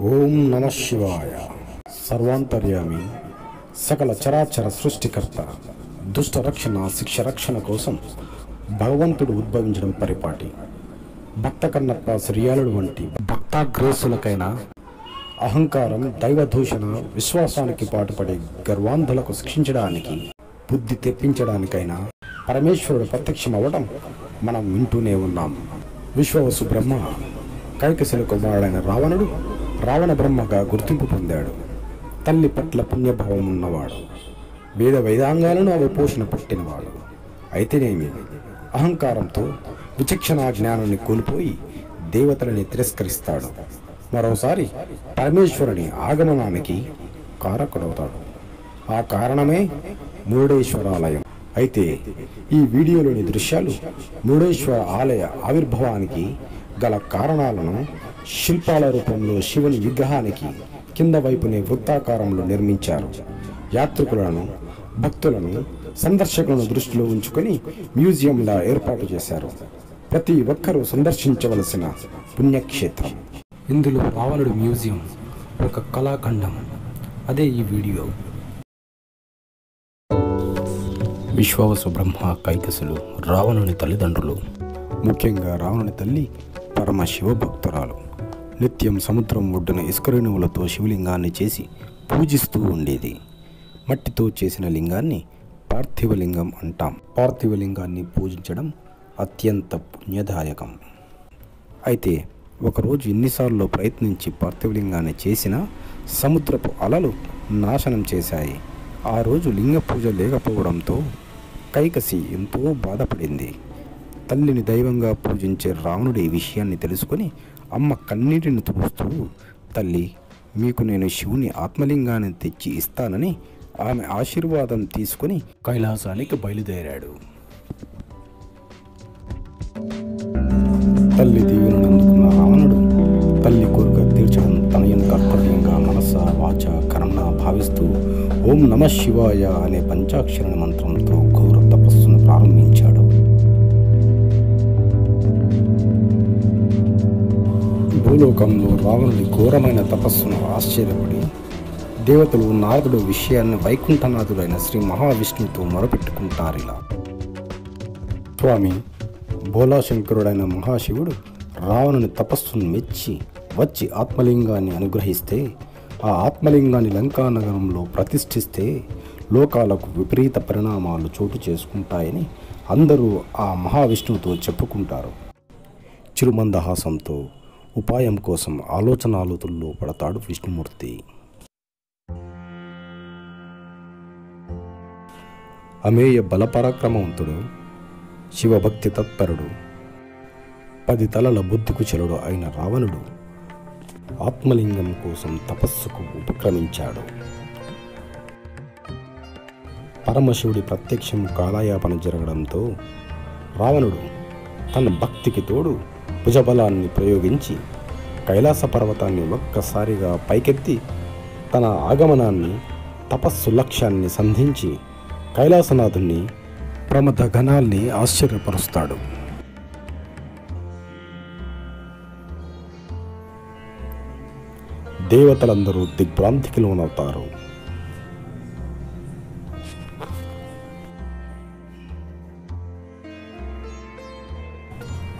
ఓం నమ శివాయ. సర్వాంతర్యామి సకల చరాచర సృష్టికర్త దుష్ట రక్షణ శిక్ష రక్షణ కోసం భగవంతుడు ఉద్భవించడం పరిపాటి. భక్త కన్నప్ప శ్రీయాలుడు వంటి భక్తాగ్రేసులకైనా అహంకారం దైవదూషణ విశ్వాసానికి పాటుపడే గర్వాంధులకు శిక్షించడానికి బుద్ధి తెప్పించడానికైనా పరమేశ్వరుడు ప్రత్యక్షమవ్వడం మనం వింటూనే ఉన్నాం. విశ్వవసు బ్రహ్మ కైకశిల కుమారుడైన రావణుడు రావణ బ్రహ్మగా గుర్తింపు పొందాడు. తల్లి పట్ల పుణ్యభావం ఉన్నవాడు. వేద వేదాంగాలను అవి పోషణ పుట్టినవాడు. అయితేనేమి? అహంకారంతో విచక్షణ జ్ఞానాన్ని కోల్పోయి దేవతలని తిరస్కరిస్తాడు. మరోసారి పరమేశ్వరుని ఆగమనానికి కారకుడవుతాడు. ఆ కారణమే మురుడేశ్వరాలయం అయితే ఈ వీడియోలోని దృశ్యాలు మురుడేశ్వర ఆలయ ఆవిర్భావానికి గల కారణాలను శిల్పాల రూపంలో శివుని విగ్రహానికి కింద వైపునే వృత్తాకారంలో నిర్మించారు. యాత్రికులను భక్తులను సందర్శకులను దృష్టిలో ఉంచుకొని మ్యూజియంలా ఏర్పాటు చేశారు. ప్రతి ఒక్కరూ సందర్శించవలసిన పుణ్యక్షేత్రం. ఇందులో రావణుడి మ్యూజియం ఒక కళాఖండం. అదే ఈ వీడియో. విశ్వావసు బ్రహ్మ కైకసులు రావణుని తల్లిదండ్రులు. ముఖ్యంగా రావణుని తల్లి పరమ శివభక్తురాలు నిత్యం సముద్రం ఒడ్డున ఇసుకరేణువులతో శివలింగాన్ని చేసి పూజిస్తూ ఉండేది. మట్టితో చేసిన లింగాన్ని పార్థివలింగం అంటాం. పార్థివలింగాన్ని పూజించడం అత్యంత పుణ్యదాయకం. అయితే ఒకరోజు ఎన్నిసార్లు ప్రయత్నించి పార్థివలింగాన్ని చేసినా సముద్రపు అలలు నాశనం చేశాయి. ఆ రోజు లింగ పూజ లేకపోవడంతో కైకసి ఎంతో బాధపడింది. తల్లిని దైవంగా పూజించే రావణుడు ఈ విషయాన్ని తెలుసుకొని అమ్మ కన్నీటిని తూస్తూ తల్లి మీకు నేను శివుని ఆత్మలింగాన్ని తెచ్చి ఇస్తానని ఆమె ఆశీర్వాదం తీసుకొని కైలాసానికి బయలుదేరాడు. తల్లి దీవులను అందుకున్న రావణుడు తల్లి కోరిక తీర్చడం తనయన కర్తవ్యంగా మనస వాచ కర్ణ భావిస్తూ ఓం నమ శివాయ అనే పంచాక్షర మంత్రంతో ఘోర తపస్సును ప్రారంభించారు భూలోకంలో రావణుడి ఘోరమైన తపస్సును ఆశ్చర్యపడి దేవతలు నారదుడు విషయాన్ని వైకుంఠనాథుడైన శ్రీ మహావిష్ణువుతో మొరపెట్టుకుంటారిలా స్వామి భోలాశంకరుడైన మహాశివుడు రావణుని తపస్సును మెచ్చి వచ్చి ఆత్మలింగాన్ని అనుగ్రహిస్తే ఆ ఆత్మలింగాన్ని లంకా నగరంలో ప్రతిష్ఠిస్తే లోకాలకు విపరీత పరిణామాలు చోటు చేసుకుంటాయని అందరూ ఆ మహావిష్ణువుతో చెప్పుకుంటారు. చిరుమందహాసంతో ఉపాయం కోసం ఆలోచనాలోతుల్లో పడతాడు విష్ణుమూర్తి. అమేయ బలపరాక్రమవంతుడు శివభక్తి తత్పరుడు పది తలల బుద్ధికు చెలుడు అయిన రావణుడు ఆత్మలింగం కోసం తపస్సుకు ఉపక్రమించాడు. పరమశివుడి ప్రత్యక్షం కాలయాపన జరగడంతో రావణుడు తన భక్తికి తోడు భుజబలాన్ని ప్రయోగించి కైలాస పర్వతాన్ని ఒక్కసారిగా పైకెత్తి తన ఆగమనాన్ని తపస్సు లక్ష్యాన్ని సంధించి కైలాసనాథుని ప్రమద ఘనాల్ని ఆశ్చర్యపరుస్తాడు. దేవతలందరూ దిగ్భ్రాంతికి లోనవుతారు.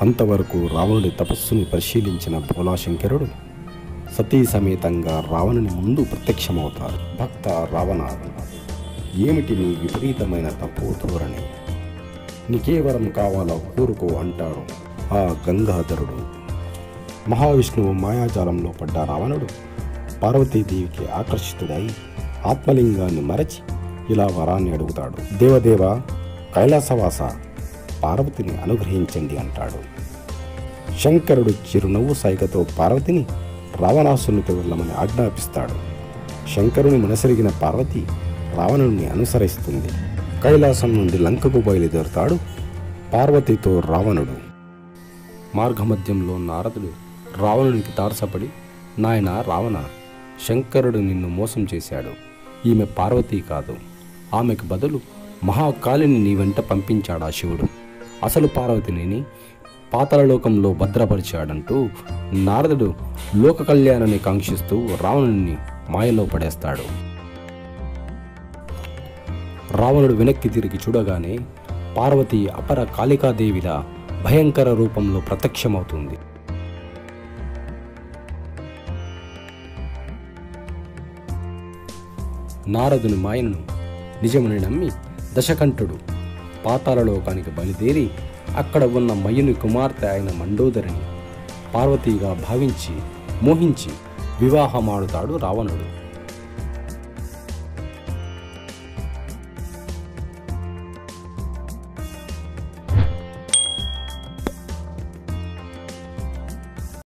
అంతవరకు రావణుడి తపస్సుని పరిశీలించిన భోలాశంకరుడు సతీ సమేతంగా రావణుని ముందు ప్రత్యక్షమవుతారు. భక్త రావణ ఏమిటి నీ విపరీతమైన తపోధోరణి నీకేవరం కావాలో కోరుకో అంటాడు ఆ గంగాధరుడు. మహావిష్ణువు మాయాజాలంలో పడ్డ రావణుడు పార్వతీదేవికి ఆకర్షితుడై ఆత్మలింగాన్ని మరచి ఇలా వరాన్ని అడుగుతాడు. దేవదేవ కైలాసవాస పార్వతిని అనుగ్రహించండి అంటాడు. శంకరుడు చిరునవ్వు సైగతో పార్వతిని రావణాసునితో వెళ్ళమని ఆజ్ఞాపిస్తాడు. శంకరుని మనసరిగిన పార్వతి రావణుని అనుసరిస్తుంది. కైలాసం నుండి లంకకు బయలుదేరుతాడు పార్వతితో రావణుడు. మార్గమధ్యంలో నారదుడు రావణునికి తారసపడి నాయన రావణ శంకరుడు నిన్ను మోసం చేశాడు. ఈమె పార్వతి కాదు. ఆమెకు బదులు మహాకాళిని నీ వెంట పంపించాడా శివుడు? అసలు పార్వతిని పాతాళలోకంలో భద్రపరిచాడంటూ నారదుడు లోక కళ్యాణాన్ని కాంక్షిస్తూ రావణుని మాయలో పడేస్తాడు. రావణుడు వెనక్కి తిరిగి చూడగానే పార్వతి అపర కాళికాదేవిలా భయంకర రూపంలో ప్రత్యక్షమవుతుంది. నారదుని మాయను నిజమని నమ్మి దశకంఠుడు పాతాళలోకానికి బయలుదేరి అక్కడ ఉన్న మయుని కుమార్తె అయిన మండోదరిని పార్వతీగా భావించి మోహించి వివాహమాడుతాడు రావణుడు.